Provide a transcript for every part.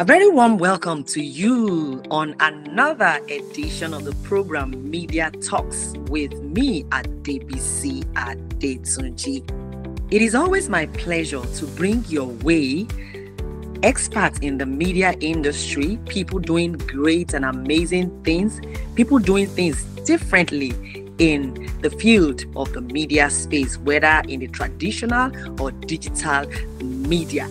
A very warm welcome to you on another edition of the program Media Talks with me at DBC at Detunji. It is always my pleasure to bring your way experts in the media industry, people doing great and amazing things, people doing things differently in the field of the media space, whether in the traditional or digital media.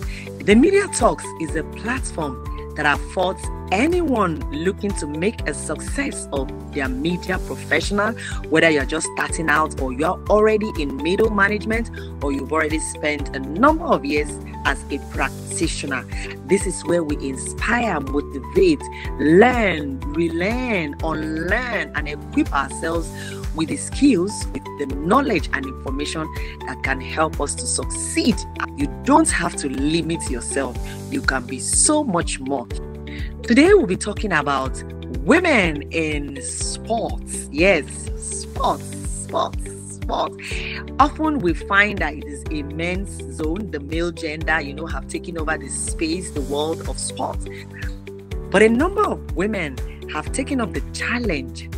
The Media Talks is a platform that affords anyone looking to make a success of their media professional, whether you're just starting out or you're already in middle management or you've already spent a number of years as a practitioner. This is where we inspire, motivate, learn, relearn, unlearn, and equip ourselves with the skills, with the knowledge and information that can help us to succeed. You don't have to limit yourself, you can be so much more. Today, we'll be talking about women in sports. Yes, sports, sports, sports. Often we find that it is a men's zone, the male gender, you know, have taken over the space, the world of sports. But a number of women have taken up the challenge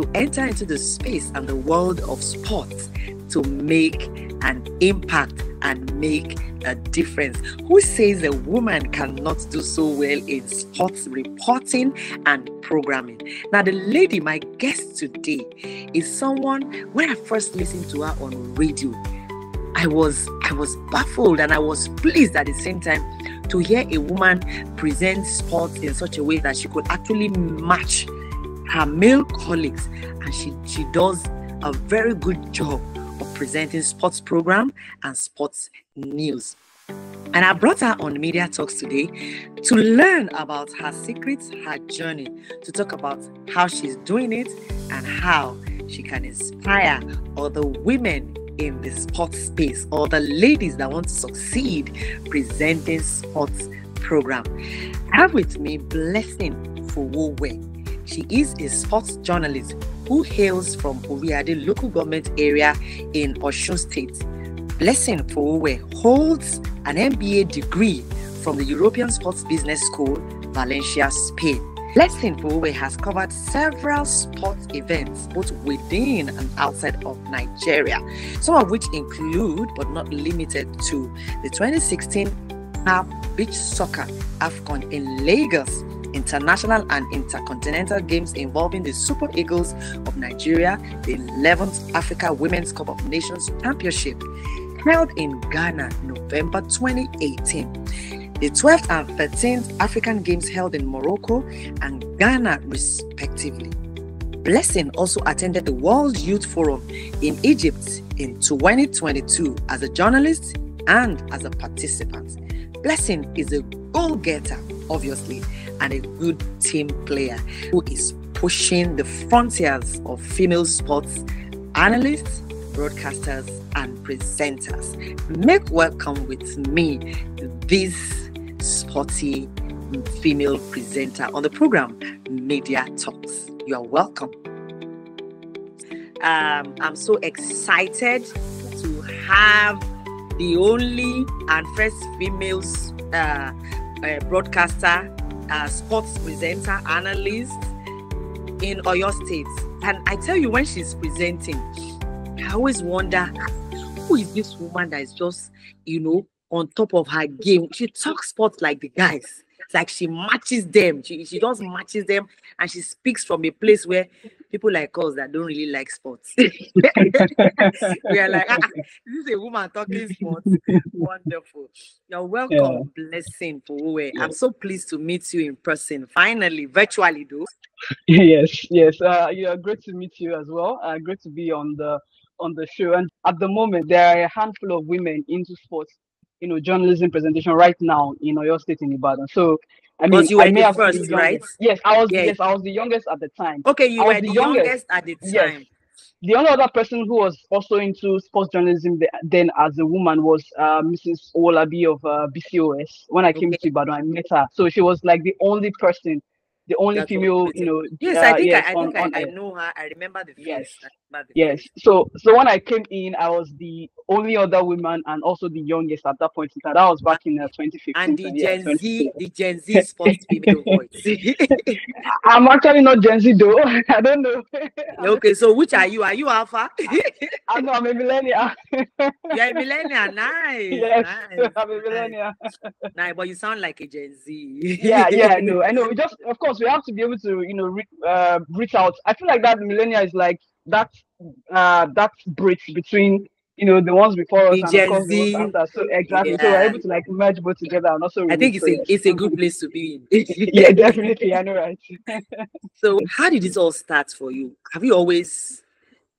to enter into the space and the world of sports to make an impact and make a difference. Who says a woman cannot do so well in sports reporting and programming? Now, the lady, my guest today, is someone when I first listened to her on radio, I was I was baffled and I was pleased at the same time to hear a woman present sports in such a way that she could actually match her male colleagues and she she does a very good job of presenting sports program and sports news. And I brought her on Media Talks today to learn about her secrets, her journey, to talk about how she's doing it and how she can inspire other women in the sports space or the ladies that want to succeed presenting sports program. I have with me Blessing for Fowowe. She is a sports journalist who hails from Oriade local government area in Osun State. Blessing Fowowe holds an MBA degree from the European Sports Business School, Valencia, Spain. Blessing Fowowe has covered several sports events both within and outside of Nigeria, some of which include but not limited to the 2016 CAF Beach Soccer AFCON in Lagos international and intercontinental games involving the Super Eagles of Nigeria, the 11th Africa Women's Cup of Nations Championship, held in Ghana, November 2018. The 12th and 13th African Games held in Morocco and Ghana, respectively. Blessing also attended the World Youth Forum in Egypt in 2022 as a journalist and as a participant. Blessing is a goal getter, obviously, and a good team player who is pushing the frontiers of female sports analysts, broadcasters, and presenters. Make welcome with me this sporty female presenter on the program Media Talks. You are welcome. Um, I'm so excited to have the only and first female uh, uh, broadcaster uh, sports presenter, analyst in Oyo State. And I tell you, when she's presenting, I always wonder who is this woman that is just, you know, on top of her game. She talks sports like the guys. It's like she matches them. She, she just matches them and she speaks from a place where people like us that don't really like sports. we are like, ah, this is a woman talking sports. Wonderful. You're welcome, yeah. blessing Fowowe. I'm so pleased to meet you in person. Finally, virtually though. Yes, yes. Uh, yeah, great to meet you as well. Uh, great to be on the on the show. And at the moment, there are a handful of women into sports you know, journalism presentation right now in Oyo State in Ibadan. So I mean, you were I the first, right? Yes, I was. Yeah. Yes, I was the youngest at the time. Okay, you were the, the youngest. youngest. at the time. Yes. The only other person who was also into sports journalism then as a woman was uh, Mrs. Olabi of uh, BCOS. When I came okay. to Ibadan, I met her. So she was like the only person the only female, you know. Yes, uh, I think yes, I, I on, think I, I, know her. I remember the face. Yes. The yes. Face. So so when I came in, I was the only other woman and also the youngest at that point in time. That was back in uh, 2015. And the Gen yeah, Z, the Gen Z first female voice. I'm actually not Gen Z though. I don't know. okay, so which are you? Are you Alpha? I know I'm a millennial. You're a millennial. Nice. Yes, nice. I'm a millennial. Nice, but you sound like a Gen Z. yeah, yeah, I know. I know. We just, of course, we have to be able to, you know, re- uh, reach out. I feel like that millennial is like that, uh, that bridge between you know the ones before us and of course the ones after. So exactly, yeah. so we're able to like merge both together and also. I think it's a it's a good place to be in. yeah, definitely. I know, right? so, how did this all start for you? Have you always,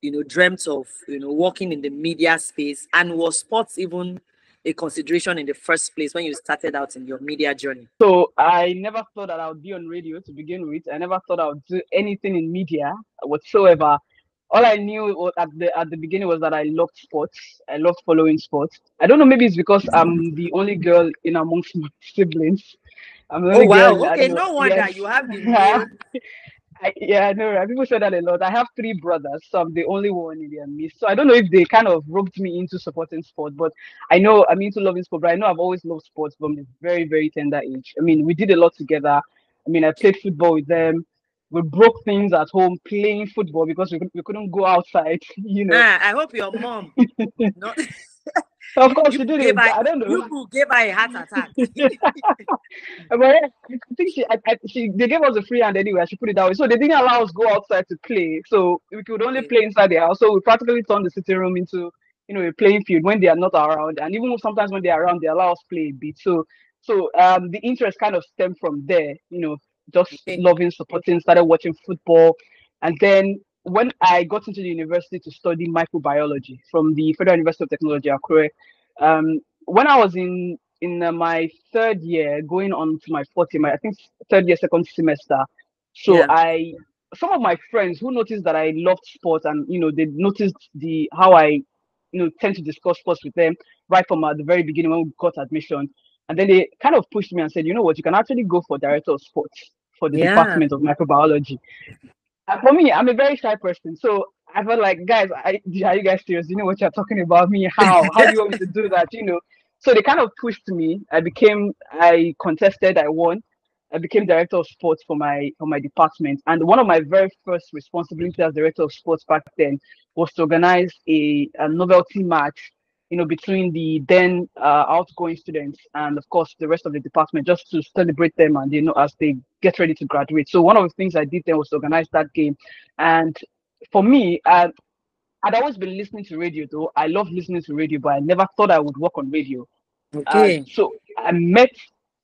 you know, dreamt of you know working in the media space, and was sports even a consideration in the first place when you started out in your media journey? So I never thought that I would be on radio to begin with. I never thought I would do anything in media whatsoever. All I knew at the at the beginning was that I loved sports. I loved following sports. I don't know, maybe it's because I'm the only girl in amongst my siblings. I'm the oh wow! Okay, no wonder yes. you have the I, yeah, I know. Right? People say that a lot. I have three brothers, so I'm the only one in their midst. So I don't know if they kind of roped me into supporting sport, but I know I'm into loving sport. But I know I've always loved sports from a very, very tender age. I mean, we did a lot together. I mean, I played football with them. We broke things at home playing football because we, we couldn't go outside. You know. Ah, I hope your mom. not... Of course, you she did it. Her, I don't know. You gave her a heart attack. but I think she, I, I, she, they gave us a free hand anyway. She put it that way. So they didn't allow us go outside to play. So we could only play inside the house. So we practically turned the sitting room into, you know, a playing field when they are not around. And even sometimes when they are around, they allow us play a bit. So, so um, the interest kind of stemmed from there. You know, just loving, supporting, started watching football, and then when I got into the university to study microbiology from the Federal University of Technology, Akure, um, when I was in in uh, my third year, going on to my fourth year, my I think third year, second semester. So yeah. I, some of my friends who noticed that I loved sports, and you know, they noticed the how I, you know, tend to discuss sports with them right from at the very beginning when we got admission, and then they kind of pushed me and said, you know what, you can actually go for director of sports for the yeah. department of microbiology. And for me, I'm a very shy person, so I felt like, guys, I, are you guys serious? You know what you're talking about me? How? How do you want me to do that? You know. So they kind of pushed me. I became, I contested, I won. I became director of sports for my for my department. And one of my very first responsibilities as director of sports back then was to organize a, a novelty match, you know, between the then uh, outgoing students and of course the rest of the department, just to celebrate them and you know as they get ready to graduate. So one of the things I did then was to organize that game, and for me, uh, I'd always been listening to radio though. I love listening to radio, but I never thought I would work on radio. Okay. Uh, so I met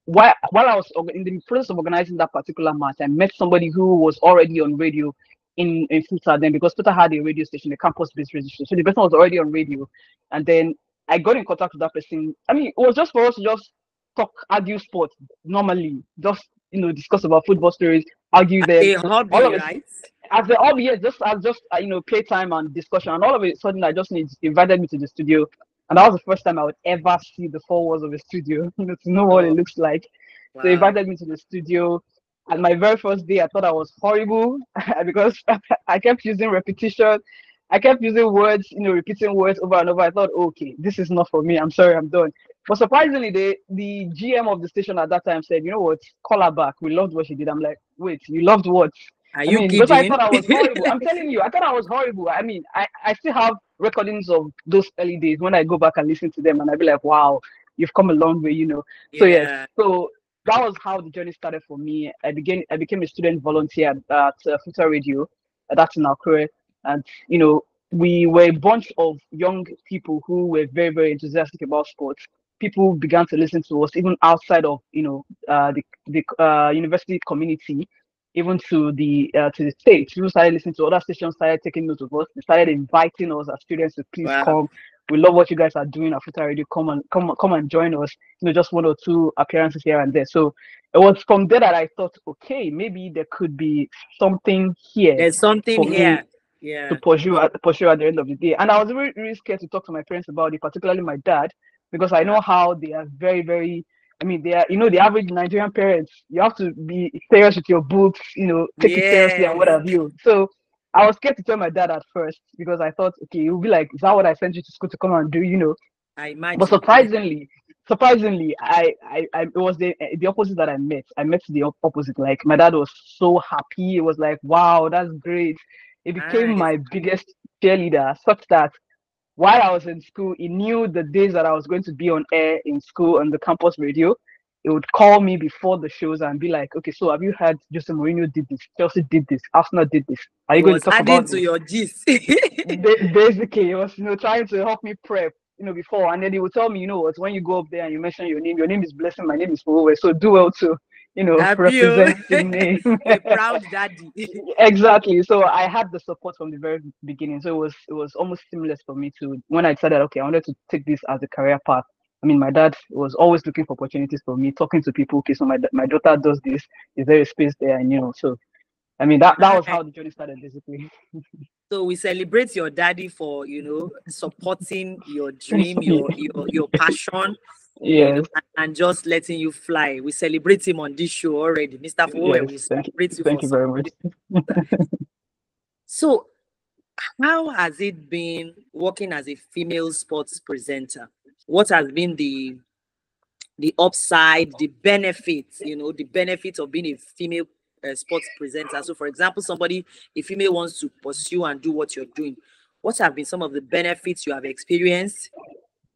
while while I was in the process of organizing that particular match, I met somebody who was already on radio in in FUTA then because FUTA had a radio station, a campus-based radio station. So the person was already on radio, and then I got in contact with that person. I mean, it was just for us to just talk, argue sports normally, just you know, discuss about football stories, argue them. A hobby, all of right? As the hobby, yes, just as just uh, you know, playtime and discussion, and all of a sudden I just need, invited me to the studio, and that was the first time I would ever see the four walls of a studio, you know, to know what it looks like. Wow. So, invited me to the studio. And my very first day, I thought I was horrible because I kept using repetition. I kept using words, you know, repeating words over and over. I thought, okay, this is not for me. I'm sorry, I'm done. But surprisingly, the the GM of the station at that time said, you know what, call her back. We loved what she did. I'm like, wait, you loved what? Are you I mean, kidding? I thought I was horrible. I'm telling you, I thought I was horrible. I mean, I, I still have recordings of those early days when I go back and listen to them and I be like, wow, you've come a long way, you know. Yeah. So yeah, so that was how the journey started for me. I began I became a student volunteer at, uh, FUTA Radio. Uh, that's in Akure. And you know, we were a bunch of young people who were very, very enthusiastic about sports people began to listen to us even outside of you know uh, the the uh, university community, even to the uh, to the state. People started listening to other stations, started taking note of us. They started inviting us as students to please wow. come. We love what you guys are doing at FUTA Radio. Come and come come and join us. You know, just one or two appearances here and there. So it was from there that I thought, okay, maybe there could be something here. There's something here. Yeah. To pursue at pursue at the end of the day. And I was really, really scared to talk to my parents about it, particularly my dad, because I know how they are very, very I mean, they are, you know, the average Nigerian parents, you have to be serious with your books, you know, take it seriously and what have you. So I was scared to tell my dad at first because I thought, okay, he'll be like, is that what I sent you to school to come and do, you know? I imagine. But surprisingly, surprisingly, I, I, I, it was the the opposite that I met. I met the opposite. Like my dad was so happy. It was like, wow, that's great. It became nice. my biggest cheerleader, such that while I was in school, he knew the days that I was going to be on air in school on the campus radio. He would call me before the shows and be like, "Okay, so have you heard Jose Mourinho did this, Chelsea did this, Arsenal did this? Are you going to talk about to this? your gist?" Basically, he was you know trying to help me prep you know, before, and then he would tell me, you know what, when you go up there and you mention your name, your name is Blessing, my name is Fowowe, so do well to, you know, Have represent the name. A proud daddy. exactly. So I had the support from the very beginning. So it was it was almost seamless for me to when I decided, okay, I wanted to take this as a career path. I mean, my dad was always looking for opportunities for me, talking to people. Okay, so my my daughter does this. Is there a space there? And you know, so I mean that that was how the journey started, basically. So we celebrate your daddy for you know supporting your dream, your your your passion, yeah, and, and, just letting you fly. We celebrate him on this show already, Mr. Fowowe. Yes, we celebrate thank you, thank you very much. so, how has it been working as a female sports presenter? What has been the the upside, the benefits, you know, the benefits of being a female uh, sports presenter. So, for example, somebody, a female wants to pursue and do what you're doing, what have been some of the benefits you have experienced?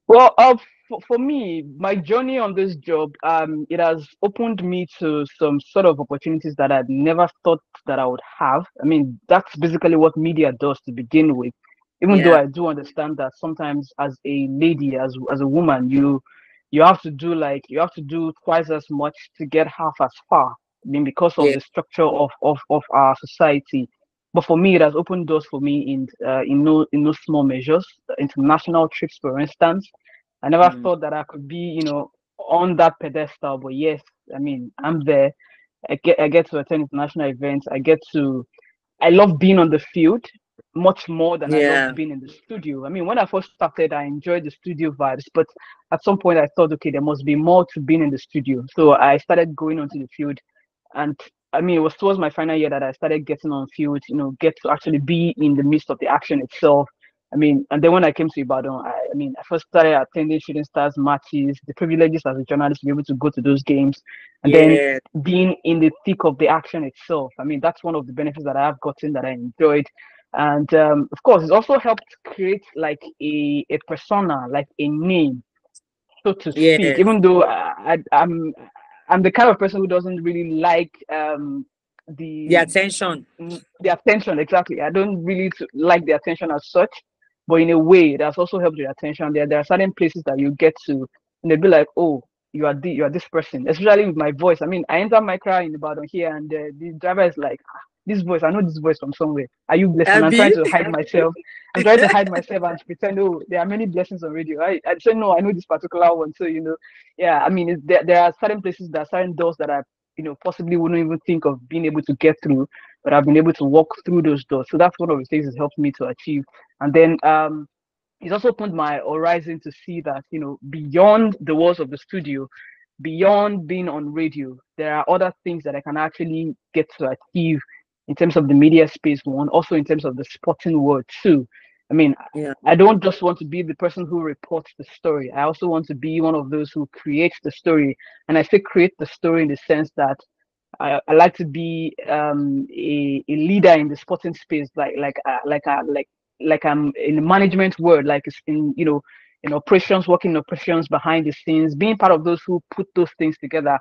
Well, uh, for, for me, my journey on this job, um, it has opened me to some sort of opportunities that I'd never thought that I would have. I mean, that's basically what media does to begin with. Even yeah. though I do understand that sometimes, as a lady, as as a woman, you you have to do like you have to do twice as much to get half as far. I mean, because of yeah. the structure of, of, of our society. But for me, it has opened doors for me in uh, in no in no small measures. International trips, for instance, I never mm. thought that I could be, you know, on that pedestal. But yes, I mean, I'm there. I get I get to attend international events. I get to. I love being on the field much more than yeah. I love being in the studio. I mean, when I first started, I enjoyed the studio vibes, but at some point I thought, okay, there must be more to being in the studio. So I started going onto the field and I mean, it was towards my final year that I started getting on field, you know, get to actually be in the midst of the action itself. I mean, and then when I came to Ibadan, I, I mean, I first started attending Shooting Stars matches, the privileges as a journalist to be able to go to those games, and yeah. then being in the thick of the action itself. I mean, that's one of the benefits that I have gotten that I enjoyed. And um, of course, it's also helped create like a, a persona, like a name, so to speak. Yeah. Even though I, I, I'm I'm the kind of person who doesn't really like um, the the attention. Mm, the attention, exactly. I don't really like the attention as such, but in a way, that's also helped the attention. There, there are certain places that you get to, and they'd be like, "Oh, you are the, you are this person." Especially with my voice. I mean, I enter my car in the bottom here, and uh, the driver is like, ah, this voice, I know this voice from somewhere. Are you blessed? I'm trying to hide myself. I'm trying to hide myself and pretend, oh, there are many blessings on radio. I, I say, no, I know this particular one. So, you know, yeah, I mean, there, there are certain places, there are certain doors that I, you know, possibly wouldn't even think of being able to get through, but I've been able to walk through those doors. So that's one of the things that helped me to achieve. And then, um, it's also opened my horizon to see that, you know, beyond the walls of the studio, beyond being on radio, there are other things that I can actually get to achieve in terms of the media space one, also in terms of the sporting world too. I mean, yeah. I don't just want to be the person who reports the story. I also want to be one of those who creates the story. And I say create the story in the sense that I, I like to be um, a, a leader in the sporting space, like like uh, like uh, like like I'm in the management world, like it's in you know in operations, working in operations behind the scenes, being part of those who put those things together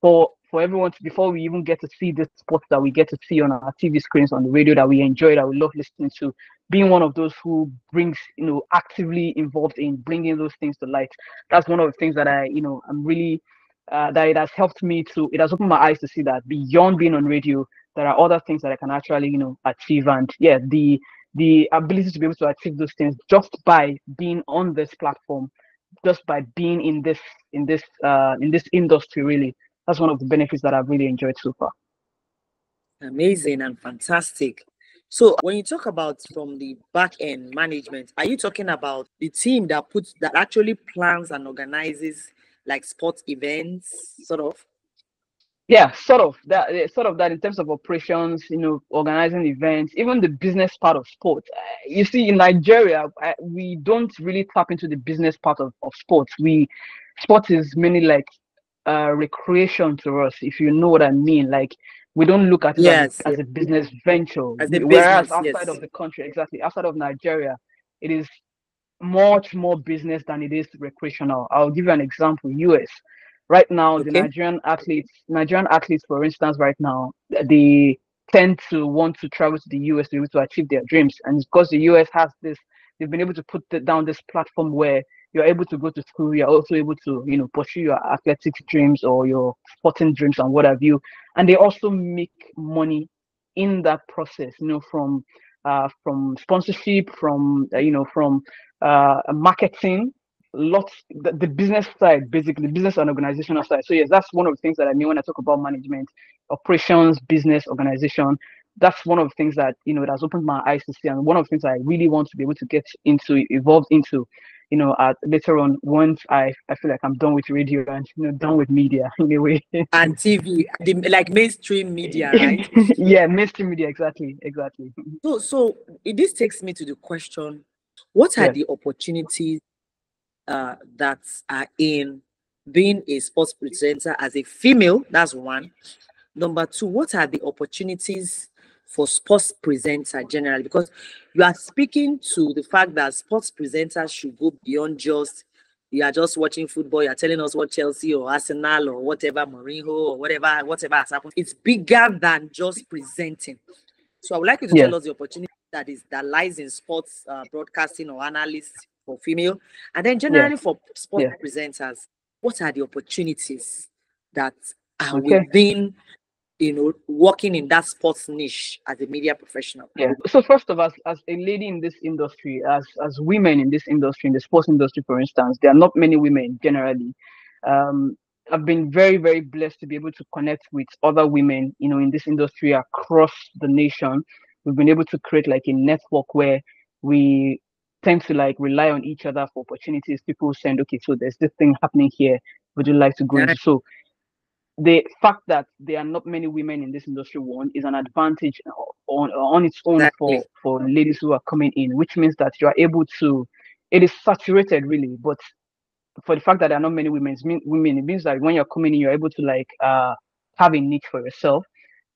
for for everyone to, before we even get to see the sports that we get to see on our TV screens on the radio that we enjoy that we love listening to, being one of those who brings you know actively involved in bringing those things to light. That's one of the things that I you know I'm really uh, that it has helped me to it has opened my eyes to see that beyond being on radio there are other things that I can actually you know achieve and yeah the the ability to be able to achieve those things just by being on this platform just by being in this in this uh in this industry really that's one of the benefits that I've really enjoyed so far. Amazing and fantastic. So when you talk about from the back end management, are you talking about the team that puts that actually plans and organizes like sports events, sort of? Yeah, sort of that. Sort of that in terms of operations, you know, organizing events, even the business part of sports. Uh, you see, in Nigeria, uh, we don't really tap into the business part of, of sports. We sports is mainly like uh, recreation to us, if you know what I mean. Like we don't look at it yes, as, as, a business venture. As a Whereas business, outside yes. of the country, exactly outside of Nigeria, it is much more business than it is recreational. I'll give you an example. US right now, okay. the Nigerian athletes, Nigerian athletes, for instance, right now, they tend to want to travel to the US to be able to achieve their dreams, and because the US has this, they've been able to put down this platform where you're able to go to school, you're also able to, you know, pursue your athletic dreams or your sporting dreams and what have you. And they also make money in that process, you know, from uh, from sponsorship, from uh, you know, from uh, marketing, lots the, the, business side, basically business and organizational side. So yes, that's one of the things that I mean when I talk about management, operations, business, organization. That's one of the things that you know it has opened my eyes to see, and one of the things I really want to be able to get into, evolve into you know, at later on once I, I feel like I'm done with radio and you know done with media in a way. and TV, the, like mainstream media, right? yeah, mainstream media, exactly, exactly. So, so this takes me to the question: What are yeah. the opportunities uh, that are in being a sports presenter as a female? That's one. Number two, what are the opportunities for sports presenter generally because you are speaking to the fact that sports presenters should go beyond just you are just watching football you're telling us what chelsea or arsenal or whatever Mourinho or whatever whatever has happened it's bigger than just presenting so i would like you to yeah. tell us the opportunity that is that lies in sports uh, broadcasting or analysts for female and then generally yeah. for sports yeah. presenters what are the opportunities that are okay. within you know, working in that sports niche as a media professional? Yeah. So first of all, as, as a lady in this industry, as as women in this industry, in the sports industry, for instance, there are not many women generally. Um, I've been very, very blessed to be able to connect with other women, you know, in this industry across the nation. We've been able to create like a network where we tend to like rely on each other for opportunities. People send, okay, so there's this thing happening here. Would you like to go? Yeah. So the fact that there are not many women in this industry one is an advantage on on its own exactly. for for ladies who are coming in which means that you are able to it is saturated really but for the fact that there are not many women women it means that when you're coming in you're able to like uh have a niche for yourself.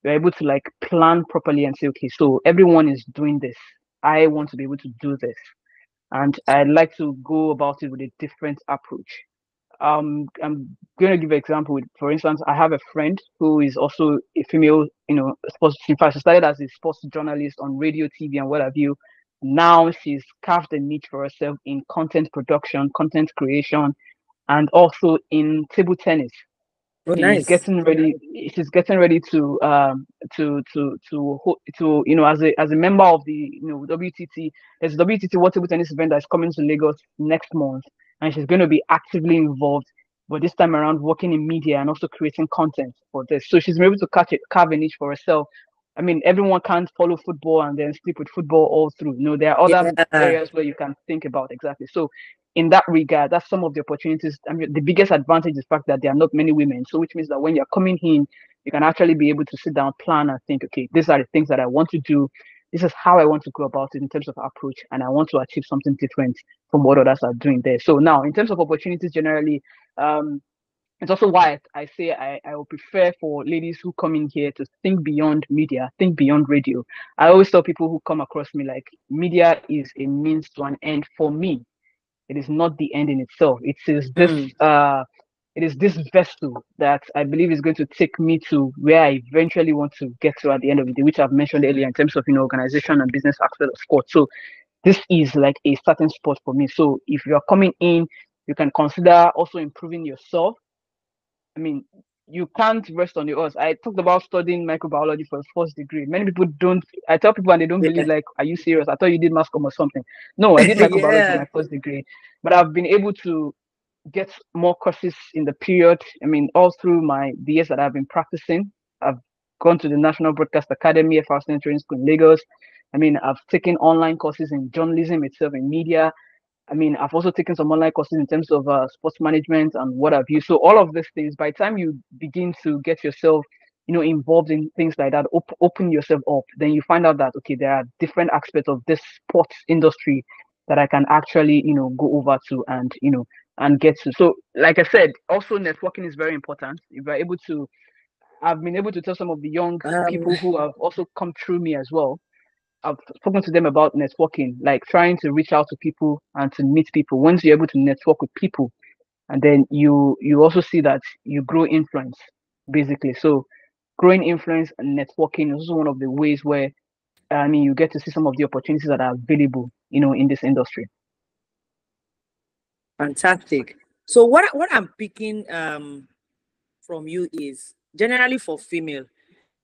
You're able to like plan properly and say okay so everyone is doing this. I want to be able to do this. And i'd like to go about it with a different approach um, I'm going to give an example. With, for instance, I have a friend who is also a female, you know, sports. In fact, she started as a sports journalist on radio, TV, and what have you. Now she's carved a niche for herself in content production, content creation, and also in table tennis. Oh, she's nice. getting ready. She's getting ready to um to to to to you know as a as a member of the you know WTT. There's a WTT World Table Tennis event that's coming to Lagos next month and she's going to be actively involved but this time around working in media and also creating content for this. So she's been able to catch it carve a niche for herself. I mean everyone can't follow football and then sleep with football all through. You know there are other yeah. areas where you can think about exactly. So in that regard that's some of the opportunities. I mean the biggest advantage is the fact that there are not many women. So which means that when you're coming in you can actually be able to sit down plan and think okay these are the things that i want to do this is how I want to go about it in terms of approach, and I want to achieve something different from what others are doing there. So now, in terms of opportunities generally, um, it's also why I say I, I would prefer for ladies who come in here to think beyond media, think beyond radio. I always tell people who come across me like media is a means to an end for me. It is not the end in itself. It is this mm. uh it is this vessel that I believe is going to take me to where I eventually want to get to at the end of the day, which I've mentioned earlier in terms of you know organization and business aspect of sport. So this is like a starting spot for me. So if you're coming in, you can consider also improving yourself. I mean, you can't rest on your oars. I talked about studying microbiology for a first degree. Many people don't. I tell people and they don't believe. Like, are you serious? I thought you did mass com or something. No, I did microbiology yeah. my first degree, but I've been able to get more courses in the period. I mean, all through my the years that I've been practicing, I've gone to the National Broadcast Academy, FRCN Training School in Lagos. I mean, I've taken online courses in journalism itself, in media. I mean, I've also taken some online courses in terms of uh, sports management and what have you. So all of these things, by the time you begin to get yourself, you know, involved in things like that, op- open yourself up, then you find out that okay, there are different aspects of this sports industry that I can actually, you know, go over to and you know and get to. So, like I said, also networking is very important. If you're able to, I've been able to tell some of the young um, people who have also come through me as well I've spoken to them about networking, like trying to reach out to people and to meet people. Once you're able to network with people, and then you you also see that you grow influence, basically. So growing influence and networking is also one of the ways where I mean you get to see some of the opportunities that are available, you know, in this industry. Fantastic. So what what I'm picking um from you is generally for female,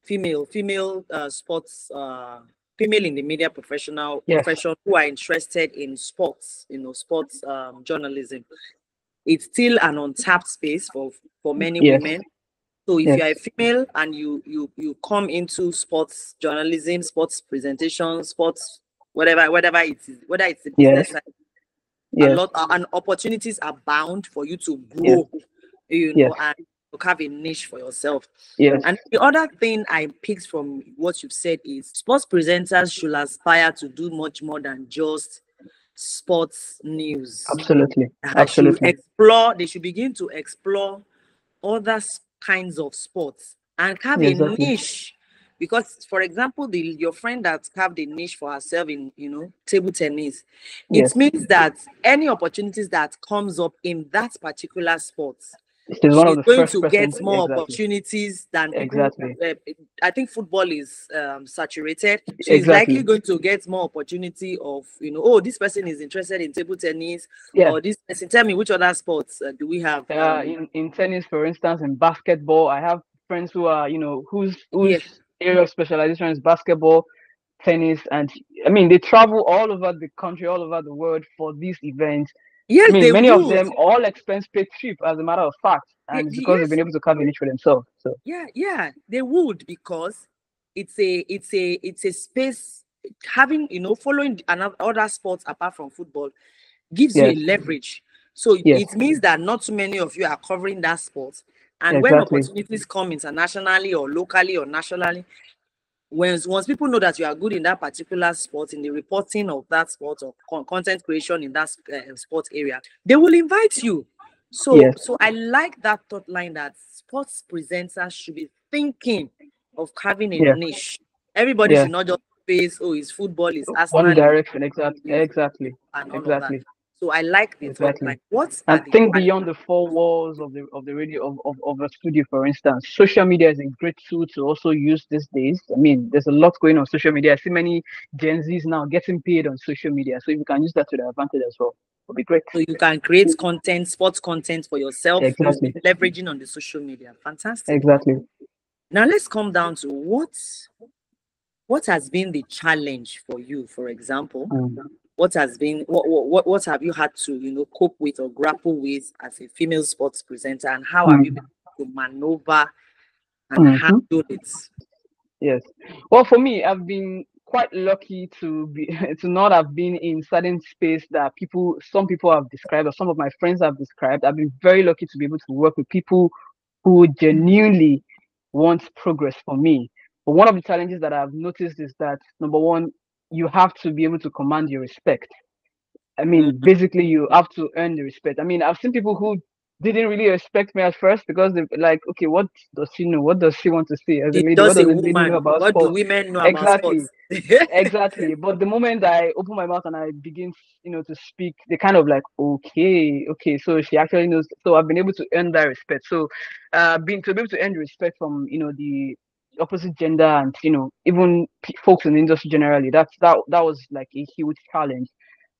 female, female uh, sports uh, female in the media professional yes. profession who are interested in sports, you know, sports um, journalism. It's still an untapped space for for many yes. women. So if yes. you're a female and you you you come into sports journalism, sports presentation, sports whatever whatever it is, whether it's a business, yes. a lot uh, and opportunities are bound for you to grow, you know, and to have a niche for yourself. Yes. And the other thing I picked from what you've said is sports presenters should aspire to do much more than just sports news. Absolutely. Absolutely. explore, they should begin to explore other kinds of sports and have exactly. a niche. Because, for example, the your friend that carved a niche for herself in you know table tennis, yes. it means that any opportunities that comes up in that particular sport, She's one of the going first to get more exactly. opportunities than exactly. People, uh, I think football is um, saturated. She's exactly. likely going to get more opportunity of you know, oh, this person is interested in table tennis, yeah. or this person. Tell me which other sports uh, do we have? Uh, in in tennis, for instance, in basketball, I have friends who are you know whose whose yes. Area of specialization is basketball, tennis, and I mean they travel all over the country, all over the world for these events Yes, I mean, many would. of them all expense paid trip, as a matter of fact, and because yes. they've been able to cover niche for themselves. So yeah, yeah, they would because it's a it's a it's a space having you know following another other sports apart from football gives yes. you a leverage. So yes. it means that not too many of you are covering that sport. And exactly. when opportunities come internationally or locally or nationally, once once people know that you are good in that particular sport in the reporting of that sport or con- content creation in that uh, sport area they will invite you. So yes. so i like that thought line that sports presenters should be thinking of having a niche. Everybody should not just face oh it's football it's is one direction exactly exactly exactly so I like this. Exactly. Like what? And think beyond the four walls of the of the radio of, of, of a studio, for instance. Social media is a great tool to also use these days. I mean, there's a lot going on social media. I see many Gen Zs now getting paid on social media. So if you can use that to their advantage as well, It would be great. So you can create content, sports content for yourself, exactly. leveraging on the social media. Fantastic. Exactly. Now let's come down to what what has been the challenge for you, for example, mm what has been what, what what have you had to you know cope with or grapple with as a female sports presenter and how mm-hmm. have you been able to maneuver and mm-hmm. handle it yes well for me i've been quite lucky to be to not have been in certain space that people some people have described or some of my friends have described i've been very lucky to be able to work with people who genuinely want progress for me but one of the challenges that i've noticed is that number one you have to be able to command your respect. I mean, mm-hmm. basically, you have to earn the respect. I mean, I've seen people who didn't really respect me at first because they like, okay, what does she know? What does she want to see as a lady? What does a woman, know about what do women know exactly. exactly. But the moment I open my mouth and I begin, you know, to speak, they kind of like, okay, okay. So she actually knows. So I've been able to earn that respect. So, uh, being to be able to earn respect from, you know, the opposite gender and you know even folks in the industry generally that's that that was like a huge challenge.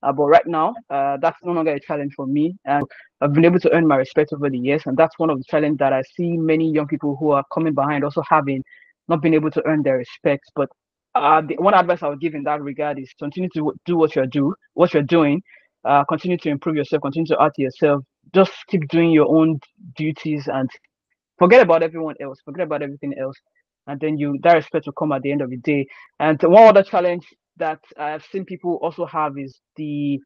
Uh, but right now uh, that's no longer a challenge for me. And i've been able to earn my respect over the years and that's one of the challenges that i see many young people who are coming behind also having not been able to earn their respect. But uh, the one advice i would give in that regard is continue to do what you're do what you're doing uh, continue to improve yourself continue to art yourself. Just keep doing your own duties and forget about everyone else forget about everything else and then you that respect will come at the end of the day. And one other challenge that I've seen people also have is the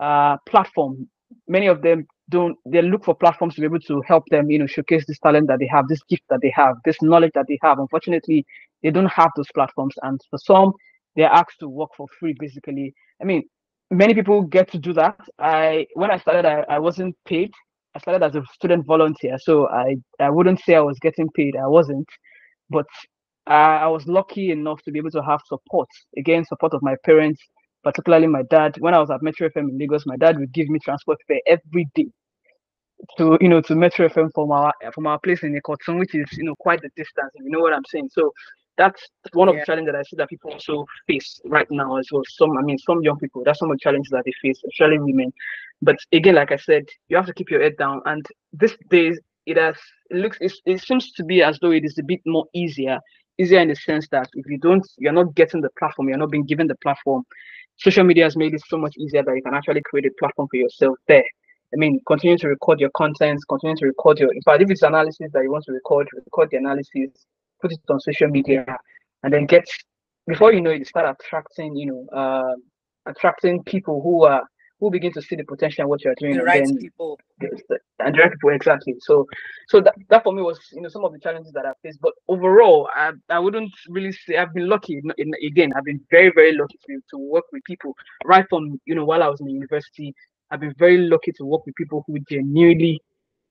uh, platform. Many of them don't they look for platforms to be able to help them, you know, showcase this talent that they have, this gift that they have, this knowledge that they have. Unfortunately, they don't have those platforms, and for some, they're asked to work for free. Basically, I mean, many people get to do that. I when I started, I, I wasn't paid. I started as a student volunteer, so I I wouldn't say I was getting paid. I wasn't, but I, I was lucky enough to be able to have support. Again, support of my parents, particularly my dad. When I was at Metro FM in Lagos, my dad would give me transport fare every day to you know to Metro FM from our from our place in Ikotun, which is you know quite the distance. If you know what I'm saying. So that's one of yeah. the challenges that I see that people also face right now as well. Some, I mean, some young people, that's some of the challenges that they face, especially women. But again, like I said, you have to keep your head down. And these days, it has, it looks, it, it seems to be as though it is a bit more easier, easier in the sense that if you don't, you're not getting the platform, you're not being given the platform. Social media has made it so much easier that you can actually create a platform for yourself there. I mean, continue to record your content, continue to record your, in fact, if it's analysis that you want to record, record the analysis, put it on social media, and then get before you know it, you start attracting, you know, uh, attracting people who are who begin to see the potential in what you're doing. The right then, people. And the right people, exactly. So, so that, that for me was, you know, some of the challenges that I faced. But overall, I, I wouldn't really say I've been lucky. In, in, again, I've been very, very lucky to, to work with people right from, you know, while I was in the university. I've been very lucky to work with people who genuinely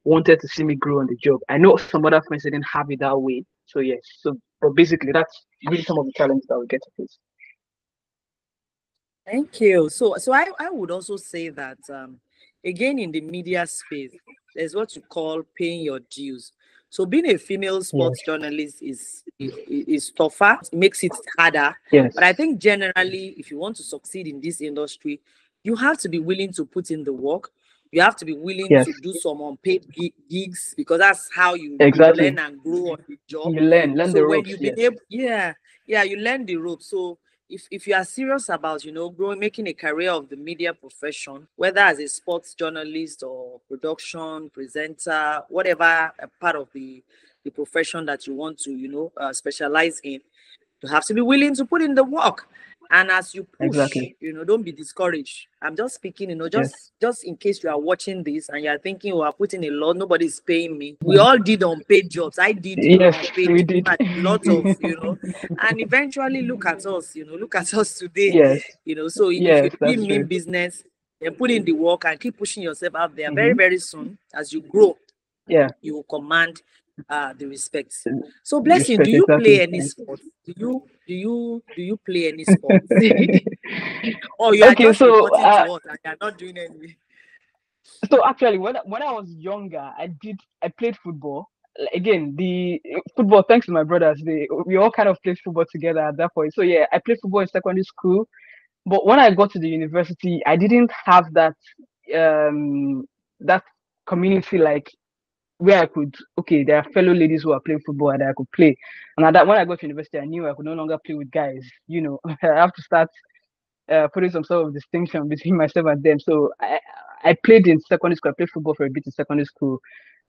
wanted to see me grow on the job. I know some other friends didn't have it that way. So yes, so but basically that's really some of the challenges that we get to face. Thank you. So so I, I would also say that um, again in the media space, there's what you call paying your dues. So being a female sports yes. journalist is, is is tougher, it makes it harder. Yes. But I think generally, if you want to succeed in this industry, you have to be willing to put in the work you have to be willing yes. to do some unpaid gigs because that's how you, exactly. learn and grow on the job. You learn, learn so the ropes. You yes. able, yeah, yeah, you learn the ropes. So if, if you are serious about you know growing making a career of the media profession whether as a sports journalist or production presenter whatever part of the the profession that you want to you know uh, specialize in you have to be willing to put in the work and as you push exactly. you know don't be discouraged. I'm just speaking you know just yes. just in case you are watching this and you're thinking oh i'm putting a lot nobody's paying me. We all did unpaid jobs. I did yes we did. A lot of you know and eventually look at us you know look at us today yes. you know. So yes, if you mean business and put in the work and keep pushing yourself out there mm-hmm. very very soon. As you grow yeah. you will command uh the respect. So blessing respect, do you exactly. play any sport do you do you do you play any sports? or you are okay, just so, uh, to us and you're not doing any. So actually, when when I was younger, I did I played football. Again, the football. Thanks to my brothers, they we all kind of played football together at that point. So yeah, I played football in secondary school, but when I got to the university, I didn't have that um that community like where I could, okay, there are fellow ladies who are playing football and I could play. And that when I got to university, I knew I could no longer play with guys. You know, I have to start uh, putting some sort of distinction between myself and them. So I, I played in secondary school. I played football for a bit in secondary school,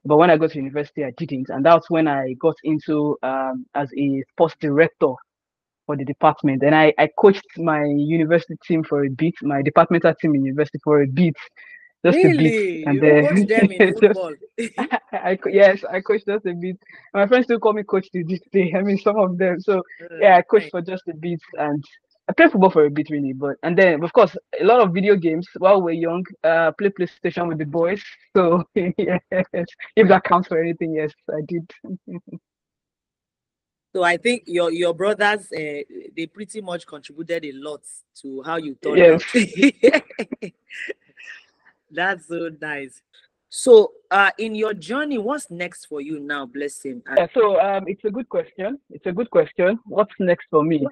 but when I got to university, I didn't. And that's when I got into um, as a sports director for the department. And I, I coached my university team for a bit, my departmental team in university for a bit just really? a bit. And you then coach them in football. I, yes, I coached just a bit. My friends still call me coach to this day. I mean, some of them. So yeah, I coached for just a bit, and I played football for a bit really. But and then of course a lot of video games while we're young. Uh, play PlayStation with the boys. So yes, if that counts for anything, yes, I did. So I think your your brothers uh, they pretty much contributed a lot to how you thought. Yes. That's so nice. So, uh, in your journey, what's next for you now, Blessing? Yeah, so um, it's a good question. It's a good question. What's next for me?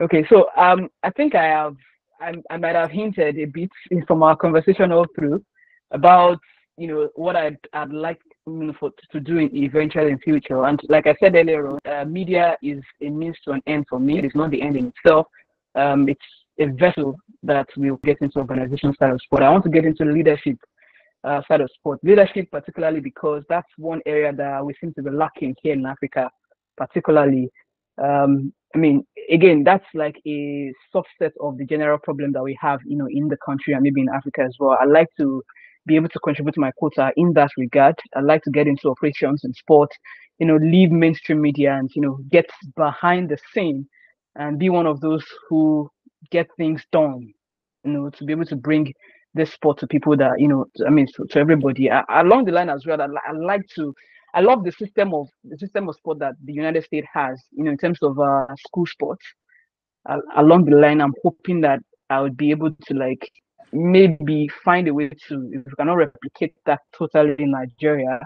Okay, so um, I think I have, I, I might have hinted a bit from our conversation all through about you know what I'd, I'd like you know, for, to do in, eventually in future. And like I said earlier on, uh, media is a means to an end for me. It's not the end in itself. Um, it's a vessel that will get into organization side of sport. I want to get into leadership uh, side of sport. Leadership, particularly because that's one area that we seem to be lacking here in Africa, particularly. Um, I mean, again, that's like a subset of the general problem that we have, you know, in the country and maybe in Africa as well. I like to be able to contribute to my quota in that regard. I like to get into operations and sport, you know, leave mainstream media and you know get behind the scene and be one of those who get things done. You know, to be able to bring this sport to people that you know, I mean, to, to everybody I, along the line as well. I, I like to I love the system of the system of sport that the United States has, you know, in terms of uh, school sports. Uh, along the line, I'm hoping that I would be able to like maybe find a way to, if we cannot replicate that totally in Nigeria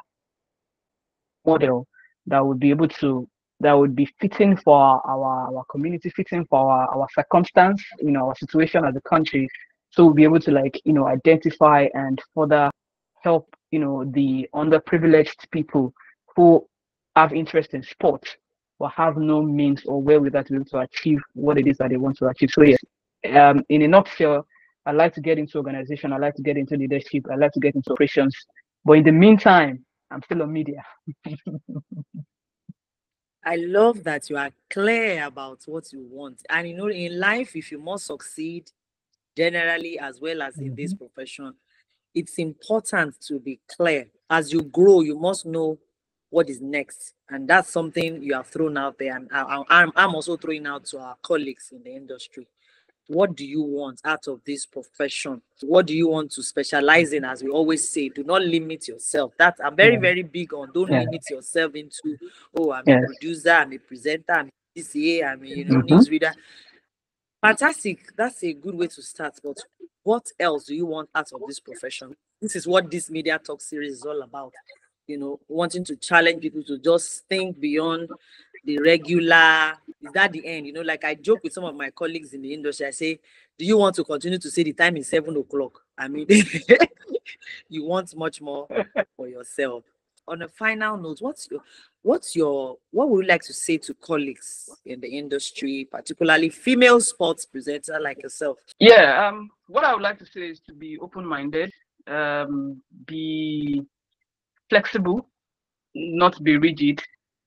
model, that would be able to that would be fitting for our our community, fitting for our, our circumstance, you know, our situation as a country. So we'll be able to like, you know, identify and further help you know the underprivileged people who have interest in sports but have no means or wherewithal to be able to achieve what it is that they want to achieve. So yes, um, in a nutshell, I like to get into organization. I like to get into leadership. I like to get into operations. But in the meantime, I'm still on media. I love that you are clear about what you want. And you know, in life, if you must succeed generally as well as in mm-hmm. this profession, it's important to be clear. As you grow, you must know what is next. And that's something you have thrown out there. And I, I'm, I'm also throwing out to our colleagues in the industry. What do you want out of this profession? What do you want to specialize in? As we always say, do not limit yourself. That I'm very, yeah. very big on. Don't yeah. limit yourself into, oh, I'm yes. a producer, I'm a presenter, I'm a CCA, I'm a you know, mm-hmm. newsreader. Fantastic. That's a good way to start. But what else do you want out of this profession? This is what this media talk series is all about. You know, wanting to challenge people to just think beyond the regular. Is that the end? You know, like I joke with some of my colleagues in the industry. I say, "Do you want to continue to say the time is seven o'clock?" I mean, you want much more for yourself. On a final note, what's your what's your what would you like to say to colleagues in the industry particularly female sports presenter like yourself yeah um what i would like to say is to be open-minded um be flexible not be rigid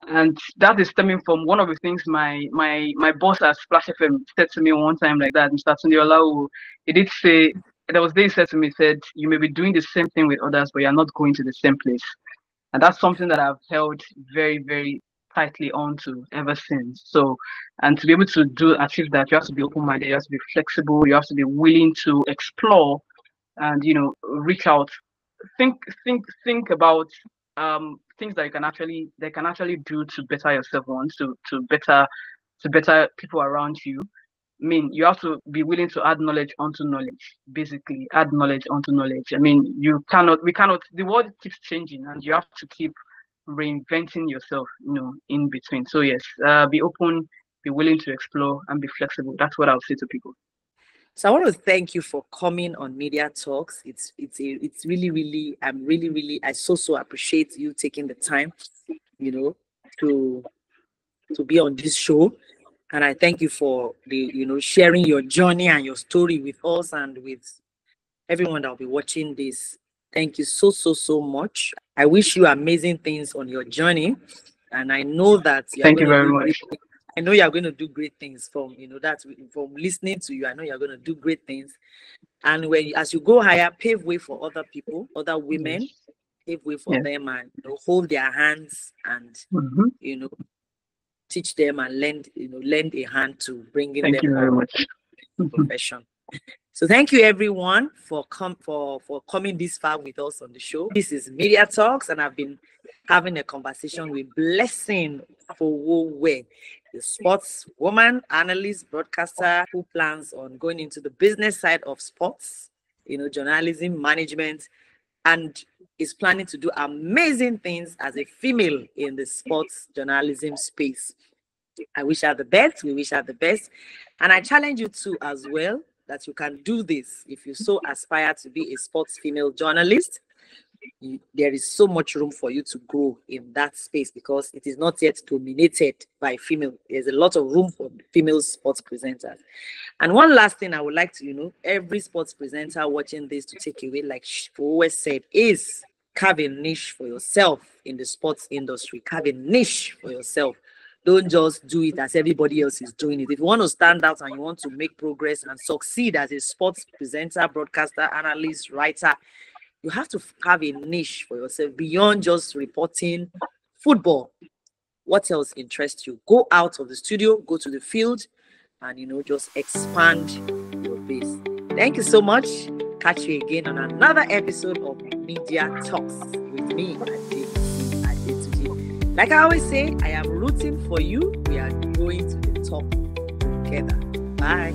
and that is stemming from one of the things my my my boss at Splash FM said to me one time like that, Mr. Tunde he did say there was he said to me, said, You may be doing the same thing with others, but you're not going to the same place. And that's something that I've held very, very tightly onto ever since. So, and to be able to do achieve that, you have to be open-minded, you have to be flexible, you have to be willing to explore and you know reach out. Think, think, think about um, things that you can actually they can actually do to better yourself once to to better to better people around you I mean, you have to be willing to add knowledge onto knowledge, basically, add knowledge onto knowledge. I mean, you cannot, we cannot, the world keeps changing and you have to keep reinventing yourself, you know, in between. So, yes, uh, be open, be willing to explore, and be flexible. That's what I'll say to people. So I want to thank you for coming on Media Talks. It's it's it's really really I'm really really I so so appreciate you taking the time, you know, to to be on this show. And I thank you for the, you know, sharing your journey and your story with us and with everyone that will be watching this. Thank you so, so, so much. I wish you amazing things on your journey. And I know that thank you very much. I know you're going to do great things from you know that from listening to you. I know you're going to do great things, and when as you go higher, pave way for other people, other women, pave way for yes. them, and you know, hold their hands and mm-hmm. you know teach them and lend you know lend a hand to bringing thank them you very much profession so thank you everyone for come for for coming this far with us on the show this is media talks and i've been having a conversation with blessing for the sports woman analyst broadcaster who plans on going into the business side of sports you know journalism management and is planning to do amazing things as a female in the sports journalism space. I wish her the best. We wish her the best. And I challenge you too as well that you can do this if you so aspire to be a sports female journalist there is so much room for you to grow in that space because it is not yet dominated by female. There's a lot of room for female sports presenters. And one last thing I would like to, you know, every sports presenter watching this to take away, like she always said, is carve a niche for yourself in the sports industry. Carve a niche for yourself. Don't just do it as everybody else is doing it. If you want to stand out and you want to make progress and succeed as a sports presenter, broadcaster, analyst, writer, you have to have a niche for yourself beyond just reporting football. What else interests you? Go out of the studio, go to the field, and you know, just expand your base. Thank you so much. Catch you again on another episode of Media Talks with me, like I always say, I am rooting for you. We are going to the top together. Bye.